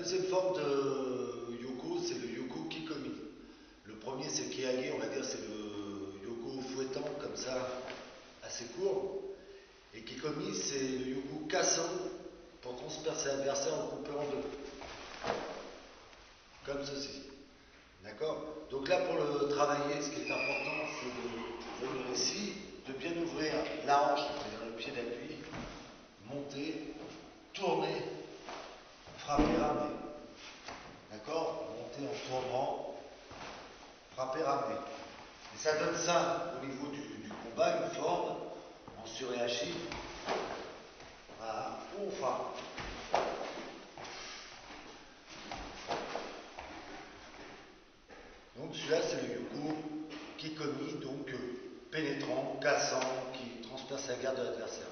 deuxième forme de yoko, c'est le yoko kikomi. Le premier, c'est kiage, on va dire, c'est le yoko fouettant, comme ça, assez court. Et kikomi, c'est le yoko cassant pour transpercer l'adversaire en coupant en deux. Comme ceci. D'accord? Donc là, pour le travailler, ce qui est important, c'est de venir ici, de bien ouvrir la hanche, c'est-à-dire le pied d'appui, monter, tourner, frapper, ramener. D'accord Monter en tournant, frapper, ramener. Et ça donne ça au niveau du, combat, une forme en surréagi. Voilà, on frappe. Donc celui-là, c'est le yoku qui commis, donc euh, pénétrant, cassant, qui transperce la garde de l'adversaire.